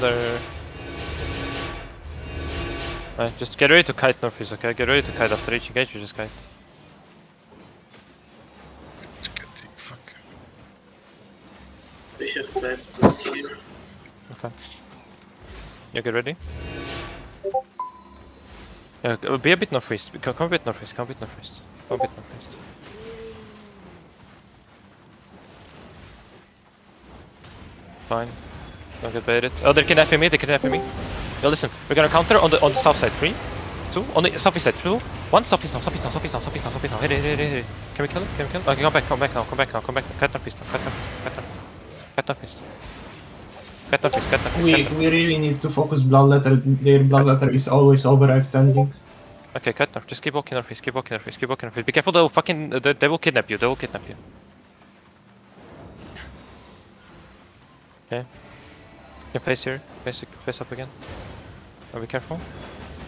They're... Alright, uh, just get ready to kite northeast, okay? Get ready to kite after each engage, you just kite. Fuck. They have plans back here. Okay. You get ready? Yeah, be a bit northeast. Come, come a bit northeast, come a bit northeast. Come a bit northeast. Fine. Don't get baited. Oh, they're kidnapping me, they're kidnapping me. Yo, listen, we're gonna counter on the on the south side. Three, two, on the southeast side. Two, one, southeast now, southeast now, southeast now, southeast now, southeast now. Hit it, hit it, hit it. Can we kill him? Can we kill him? Okay, come back, come back now, come back now, come back now. Cut northeast now, cut cut northeast. Cut northeast. Cut northeast, cut northeast, We, cut northeast. we really need to focus bloodletter. Their bloodletter is always overextending. Okay, cut now. Just keep walking northeast, keep walking northeast, keep walking northeast. Be careful, they'll fucking. They, they will kidnap you, they will kidnap you. Okay. You face here, face, face up again. Oh, be careful.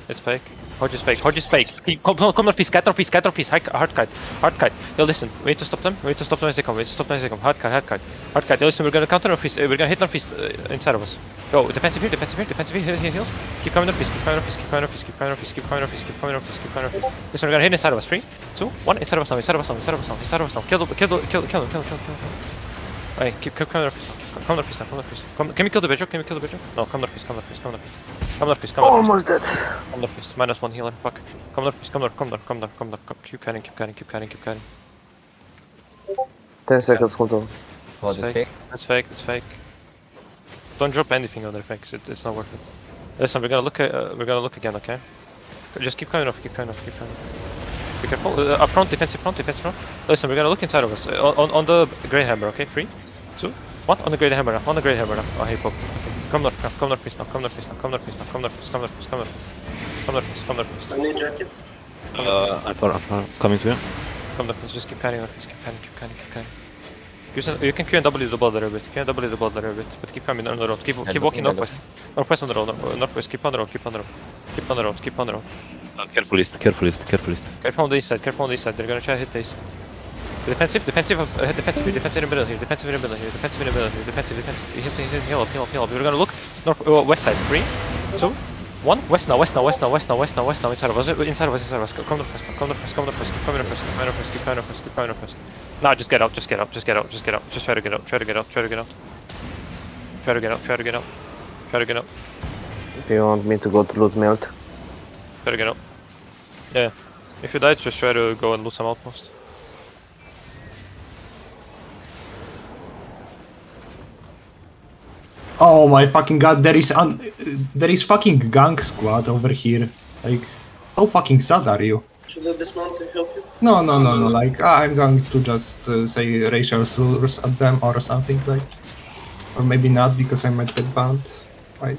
It's fake. Hodge is fake, Hodge is fake. Keep- Come, come, come northeast, cut northeast, cut northeast. High, hard kite, hard kite. Yo, listen, we need to stop them. We need to stop them as they come. We need to stop them as they come. Hard kite, hard kite. Hard kite. Yo, listen, we're gonna counter northeast. Uh, we're gonna hit northeast uh, inside of us. Go, defensive here, defensive here, defensive here, here, heals. Keep coming northeast, keep coming northeast, keep coming northeast, keep coming northeast, keep coming northeast, keep coming northeast, keep coming northeast. Listen, we're gonna hit inside of us. Three, two, one. Inside of us now, inside of us now, inside of us now, inside of us now. Kill the, kill the, kill, kill kill kill kill him. Alright, keep, keep coming northeast now. Come- Come northeast now, come northeast. Come, can we kill the Vigil? Can we kill the Vigil? No, come northeast, come northeast, come northeast. Come northeast, come northeast. Almost dead. Come northeast. Minus one healer. Fuck. Come northeast, come north, come north, come north, come north. Come, keep cutting, keep cutting, keep cutting, keep cutting. 10 seconds cooldown. What It's is fake. fake? That's fake, that's fake. Don't drop anything on their fakes, it, it's not worth it. Listen, we're gonna look at, uh, we're gonna look again, okay? Just keep coming off, keep coming off, keep coming off. Be careful, uh, up front, defensive front, defensive front. Listen, we're gonna look inside of us, uh, on, on the Great Hammer, okay? Three, two, one, on the Great Hammer now, on the Great Hammer now. Oh, hey, Pope. Okay. Come north now, come northeast now, come northeast now, come northeast now, come northeast, come northeast, come northeast. Come northeast, come northeast. I need jacket. Uh, I'm, I'm coming to you. Come northeast, just keep cutting northeast, keep cutting, keep cutting, keep cutting. Use an, you can Q and W the blood a little bit, Q and W the blood a little bit, but keep coming on the road, keep, keep walking I look. northwest. Northwest on the road, nor- northwest, keep on the road, keep on the road. Keep on the road, keep on the road. Uh, careful list, careful list, careful list. Careful on the east side, careful on the east side, they're gonna try to hit the east side. Defensive, defensive, uh, defensive, defensive in the middle here, defensive in the middle here, defensive in the middle here, defensive, defensive. Heal up, heal up, heal up. We're gonna look north, uh, west side. Three, two, one. West now, west now, west now, west now, west now, west now. Inside of us, uh, inside of us, inside of us. Come northwest now, come northwest, come northwest, keep coming northwest, keep coming northwest, keep coming northwest, keep coming northwest. Nah, just get out, just get out, just get out, just get out. Just try to get out, try to get out, try to get out. Try to get out, try to get out. Try to get out, Do you want me to go to loot melt? try to get out. Yeah. If you die, just try to go and loot some outpost. Oh my fucking god! There is un- there is fucking gang squad over here. Like, how fucking sad are you? Should I dismount and help you? No, no, no, no. Like, I'm going to just uh, say racial slurs at them or something like, or maybe not because I might get banned. Right.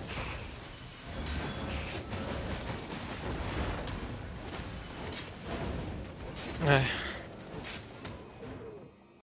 Eh,